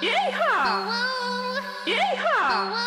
Yeehaw! Yeehaw!